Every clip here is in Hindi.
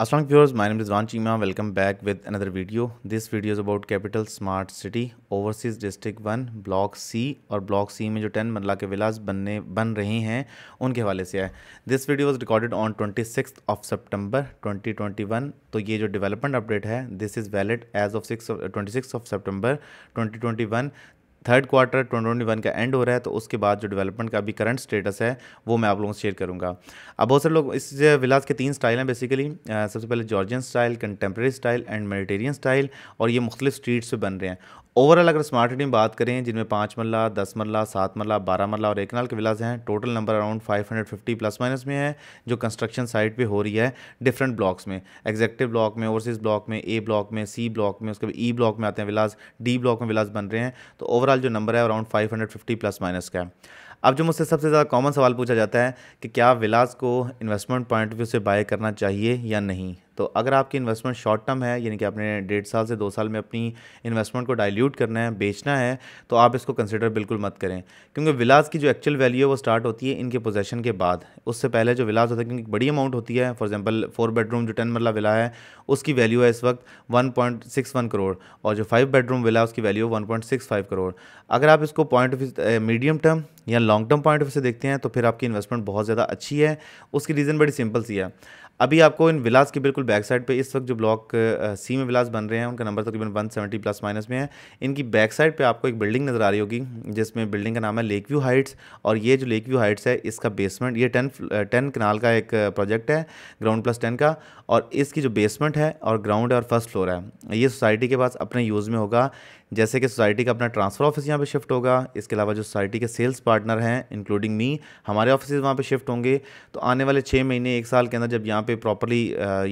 Aslam viewers my name Rizwan Cheema welcome back with another video this video is about capital smart city overseas district one block C और ब्लॉक सी में जो टेन मरला के विलाज बनने, बन रहे हैं, उनके हवाले से है this video was recorded on twenty six of September twenty twenty one तो ये जो डिवेलपमेंट अपडेट है this is valid as of six twenty six of September twenty twenty one third quarter twenty one का एंड हो रहा है तो उसके बाद जो डेवलपमेंट का अभी करंट स्टेटस है, वो मैं आप लोगों से शेयर करूँगा। अब बहुत सारे लोग इस विलास के तीन स्टाइल हैं बेसिकली सबसे पहले Georgian style contemporary style and Mediterranean style और ये मुख्तलिफ़ स्ट्रीट्स पे बन रहे हैं। ओवरऑल अगर स्मार्ट सिटी में बात करें, जिनमें पाँच मरला दस मरला सात मरला बारह मरला और एक नाल के विलास हैं total number around five hundred fifty plus minus में है, जो कंस्ट्रक्शन साइट पे हो रही है डिफरेंट ब्लॉक्स में। एग्जेक्टिव ब्लॉक में ओवरसीज ब्लॉक में ए ब्लॉक में सी ब्लॉक में, उसके बाद ई ब्लॉक में आते हैं विलास डी ब्लॉक में विलास बन रहे हैं। तो ओवरऑल जो नंबर है around five hundred fifty plus minus का है। अब जो मुझसे सबसे ज़्यादा कॉमन सवाल पूछा जाता है कि क्या विलास को इन्वेस्टमेंट पॉइंट ऑफ़ व्यू से बाय करना चाहिए या नहीं? तो अगर आपकी इन्वेस्टमेंट शॉर्ट टर्म है, यानी कि आपने डेढ़ साल से दो साल में अपनी इन्वेस्टमेंट को डाइल्यूट करना है, बेचना है तो आप इसको कंसिडर बिल्कुल मत करें। क्योंकि विलास की जो एक्चुअल वैल्यू है, वो स्टार्ट होती है इनके पोजेशन के बाद। उससे पहले जो विलास होता है, क्योंकि बड़ी अमाउंट होती है फॉर एग्ज़ाम्पल फोर बेडरूम जो टेन मरला विला है, उसकी वैल्यू है इस वक्त one point six one crore और जो फाइव बेडरूम विला उसकी value one point six five crore अगर आप इसको पॉइंट मीडियम टर्म या लॉन्ग टर्म पॉइंट ऑफ़ से देखते हैं तो फिर आपकी इन्वेस्टमेंट बहुत ज़्यादा अच्छी है। उसकी रीज़न बड़ी सिंपल सी है। अभी आपको इन विलास के बिल्कुल बैक साइड पे, इस वक्त जो ब्लॉक सी में विलास बन रहे हैं, उनका नंबर तकरीबन वन सेवेंटी प्लस माइनस में है। इनकी बैक साइड पे आपको एक बिल्डिंग नज़र आ रही होगी, जिसमें बिल्डिंग का नाम है लेक व्यू हाइट्स और ये जो लेक व्यू हाइट्स है, इसका बेसमेंट ये टेन टेन कनाल का एक प्रोजेक्ट है ग्राउंड प्लस टेन का, और इसकी जो बेसमेंट है, और ग्राउंड और फ़र्स्ट फ्लोर है। ये सोसाइटी के पास अपने यूज़ में होगा, जैसे कि सोसाइटी का अपना ट्रांसफ़र ऑफ़िस यहाँ पे शिफ्ट होगा, इसके अलावा जो सोसाइटी के सेल्स पार्टनर हैं इंक्लूडिंग मी हमारे ऑफ़िस वहाँ पे शिफ्ट होंगे। तो आने वाले छः महीने, एक साल के अंदर जब यहाँ पे प्रॉपरली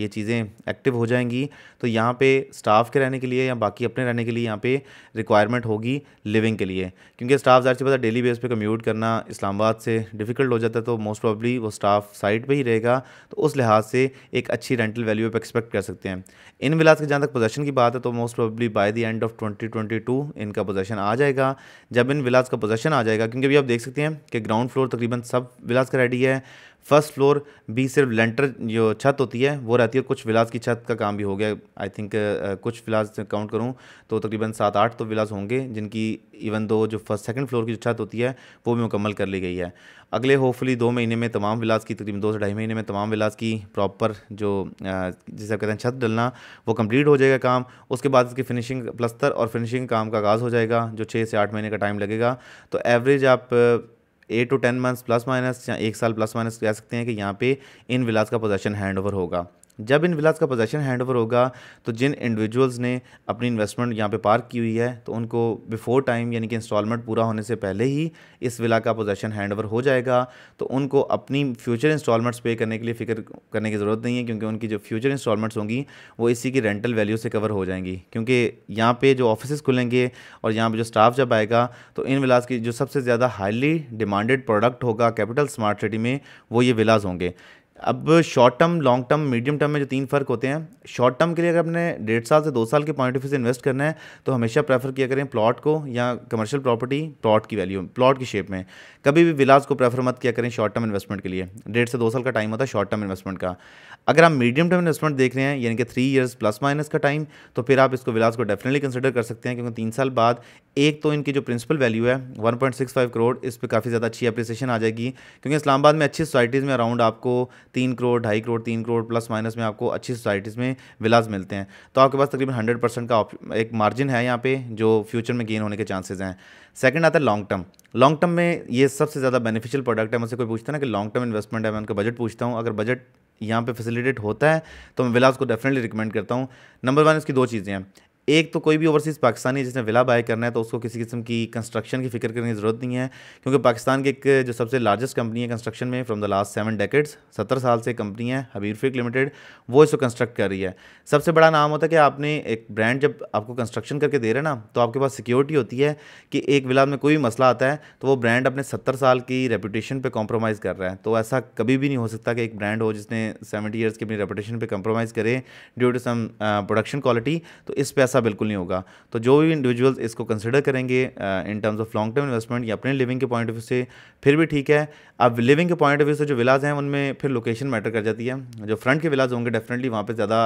ये चीज़ें एक्टिव हो जाएँगी। तो यहाँ पे स्टाफ के रहने के लिए या बाकी अपने रहने के लिए यहाँ पे रिक्वायरमेंट होगी लिविंग के लिए। क्योंकि स्टाफ ज़ाहिर से पता डेली बेस पे कम्यूट करना इस्लामाबाद से डिफ़िकल्ट हो जाता है तो मोस्ट प्रॉब्ली वो स्टाफ साइट पर ही रहेगा। तो उस लिहाज से एक अच्छी रेंटल वैल्यू पर एक्सपेक्ट कर सकते हैं। इन विलास के जहाँ तक पोजेशन की बात है तो most probably by the end of twenty 2022 इनका पोजेशन आ जाएगा। जब इन विलास का पोजेशन आ जाएगा, क्योंकि अभी आप देख सकते हैं कि ग्राउंड फ्लोर तकरीबन सब विलास का रेडी है। फ़र्स्ट फ्लोर भी सिर्फ़ लेंटर जो छत होती है, वो रहती है, कुछ विलास की छत का काम भी हो गया। आई थिंक कुछ विलास काउंट करूँ तो तकरीबन सात आठ तो विलास होंगे, जिनकी इवन दो जो फ़र्स्ट सेकंड फ्लोर की जो छत होती है, वो भी मुकम्मल कर ली गई है। अगले होपफुली दो महीने में तमाम विलास की, तकरीबन दो से ढाई महीने में तमाम विलास की प्रॉपर जो जिसे कहते हैं छत डलना, वो कंप्लीट हो जाएगा काम। उसके बाद इसकी फिनिशिंग प्लस्तर और फिनिशिंग काम का आगाज़ हो जाएगा, जो छः से आठ महीने का टाइम लगेगा। तो एवरेज आप eight to ten months plus minus या एक साल प्लस माइनस कह सकते हैं कि यहाँ पे इन विलास का पोजेशन हैंड ओवर होगा। जब इन विलास का पोजेशन हैंड ओवर होगा तो जिन इंडिविजुअल्स ने अपनी इन्वेस्टमेंट यहाँ पे पार्क की हुई है तो उनको बिफोर टाइम यानी कि इंस्टॉलमेंट पूरा होने से पहले ही इस विला का पोजेशन हैंड ओवर हो जाएगा। तो उनको अपनी फ्यूचर इंस्टॉलमेंट्स पे करने के लिए फ़िक्र करने की ज़रूरत नहीं है, क्योंकि उनकी जो फ्यूचर इंस्टॉलमेंट्स होंगी, वो इसी की रेंटल वैल्यू से कवर हो जाएँगी। क्योंकि यहाँ पर जो ऑफ़िस खुलेंगे और यहाँ पर जो स्टाफ जब आएगा तो इन विलास की जो सबसे ज़्यादा हाईली डिमांडेड प्रोडक्ट होगा कैपिटल स्मार्ट सिटी में, वो ये विलास होंगे। अब short term long term medium term में जो तीन फ़र्क होते हैं शॉर्ट टर्म के लिए अगर आपने डेढ़ साल से दो साल के पॉइंट ऑफ़ व्यू से इन्वेस्ट करना है तो हमेशा प्रेफर किया करें प्लॉट को या कमर्शियल प्रॉपर्टी प्लॉट की वैल्यू प्लॉट की शेप में। कभी भी विलास को प्रेफर मत किया करें शॉर्ट टर्म इन्वेस्टमेंट के लिए। डेढ़ से दो साल का टाइम होता है शॉर्ट टर्म इन्वेस्टमेंट का। अगर आप मीडियम टर्म इन्वेस्टमेंट देख रहे हैं, यानी कि थ्री ईयर्स प्लस माइनस का टाइम तो फिर आप इसको विलास को डेफिनेटली कंसिडर कर सकते हैं, क्योंकि तीन साल बाद एक तो इनकी जो प्रिंसिपल वैल्यू है 1.65 करोड़ इस पर काफ़ी ज़्यादा अच्छी अप्रिसिएशन आ जाएगी। क्योंकि इस्लामाबाद में अच्छी सोसाइटीज़ में अराउंड आपको तीन करोड़, ढाई करोड़, तीन करोड़ प्लस माइनस में आपको अच्छी सोसाइटीज़ में विलास मिलते हैं। तो आपके पास तकरीबन हंड्रेड परसेंट का एक मार्जिन है यहाँ पे, जो फ्यूचर में गेन होने के चांसेज हैं। सेकंड आता है लॉन्ग टर्म लॉन्ग टर्म में ये सबसे ज़्यादा बेनिफिशियल प्रोडक्ट है। मुझसे कोई पूछता ना कि लॉन्ग टर्म इन्वेस्टमेंट है, मैं उनका बजट पूछता हूँ। अगर बजट यहाँ पे फैसिलिटेट होता है तो मैं विलास को डेफिनेटली रिकमेंड करता हूँ। नंबर वन इसकी दो चीज़ें हैं। एक तो कोई भी ओवरसीज़ पाकिस्तानी जिसने विला बाय करना है तो उसको किसी किस्म की कंस्ट्रक्शन की फ़िक्र करने की ज़रूरत नहीं है, क्योंकि पाकिस्तान की एक जो सबसे लार्जेस्ट कंपनी है कंस्ट्रक्शन में from the last seven decades सत्तर साल से कंपनी है हबीर फिक लिमिटेड वो इसको कंस्ट्रक्ट कर रही है। सबसे बड़ा नाम होता है कि आपने एक ब्रांड जब आपको कंस्ट्रक्शन करके दे रहे ना तो आपके पास सिक्योरिटी होती है कि एक विला में कोई भी मसला आता है तो वो ब्रांड अपने सत्तर साल की रेपूटेशन पर कॉम्प्रोमाइज़ कर रहा है। तो ऐसा कभी भी नहीं हो सकता कि एक ब्रांड हो जिसने सेवेंटी ईयर्स की अपनी रेपूटेशन पर कॉम्प्रोमाइज़ करे due to some production quality तो इस पर ऐसा ऐसा बिल्कुल नहीं होगा। तो जो भी इंडिविजुअल्स इसको कंसिडर करेंगे in terms of long term investment या अपने लिविंग के पॉइंट ऑफ़ व्यू से, फिर भी ठीक है। अब लिविंग के पॉइंट ऑफ़ व्यू से जो विलाज हैं, उनमें फिर लोकेशन मैटर कर जाती है। जो फ्रंट के विलाज होंगे डेफिनेटली वहाँ पर ज़्यादा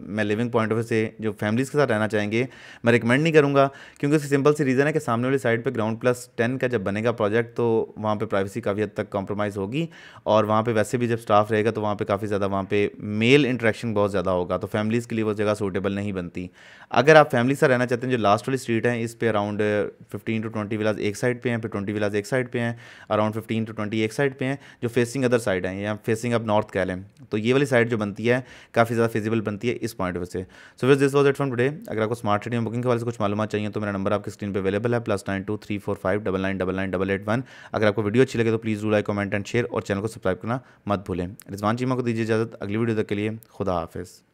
मैं लिविंग पॉइंट ऑफ़ व्यू से जो फैमिलीज़ के साथ रहना चाहेंगे, मैं रिकमेंड नहीं करूँगा। क्योंकि उसकी सिंपल सी रीज़न है कि सामने वाली साइड पर ग्राउंड प्लस टेन का जब बनेगा प्रोजेक्ट तो वहाँ पर प्राइवेसी काफ़ी हद तक कॉम्प्रोमाइज़ होगी। और वहाँ पर वैसे भी जब स्टाफ रहेगा तो वहाँ पर काफ़ी ज़्यादा वहाँ पर मेल इंट्रैक्शन बहुत ज़्यादा होगा। तो फैमिलीज़ के लिए वो जगह सूटेबल नहीं बनती। अगर आप फैमिली से रहना चाहते हैं, जो लास्ट वाली स्ट्रीट है, इस पर around fifteen to twenty villages एक साइड पे हैं, फिर ट्वेंटी विलाज एक साइड पे हैं अराउंड फिफ्टीन टू ट्वेंटी एक साइड पे हैं, जो फेसिंग अदर साइड हैं, या फेसिंग अब नॉर्थ कह लें। तो ये वाली साइड जो बनती है, काफ़ी ज़्यादा फिजिबल बनती है इस पॉइंट से। सो फिर this was it from today अगर आपको स्मार्ट सिटी में बुकिंग के वाले से कुछ मालूम चाहिए तो मेरा नंबर आपकी स्क्रीन पर अवेलेबल है plus nine two three four five double nine double nine double eight one अगर आपको वीडियो अच्छी लगे तो please do like comment and share और चैनल को सब्सक्राइब करना मत भूलें। रिजवान चीमा को दीजिए इजाज़त। अगली वीडियो तक के लिए खुदा हाफिज़।